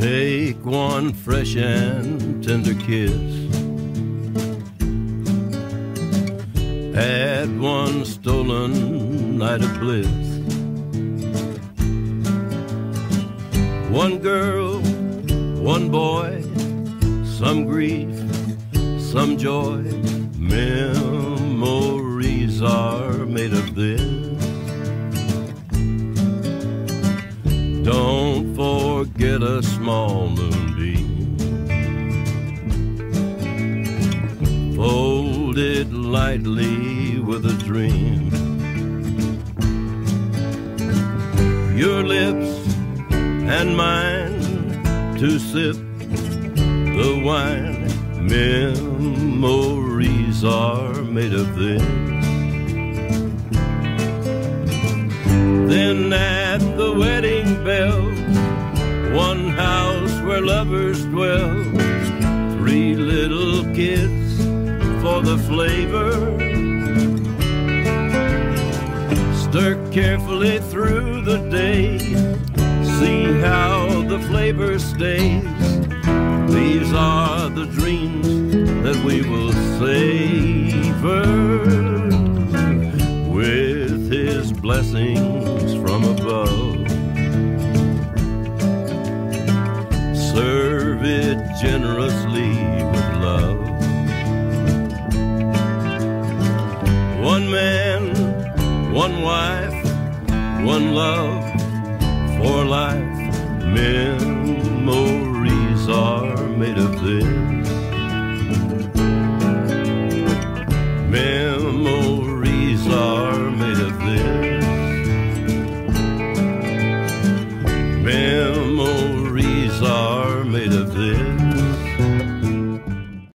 take one fresh and tender kiss. Had one stolen night of bliss. One girl, one boy, some grief, some joy. Memories forget a small moonbeam. Fold it lightly with a dream. Your lips and mine to sip the wine. Memories are made of this. Then at the wedding where lovers dwell, three little kids for the flavor. Stir carefully through the day, see how the flavor stays. These are the dreams that we will savor with his blessings It generously with love. One man, one wife, one love for life. Memories are made of this. Made of this.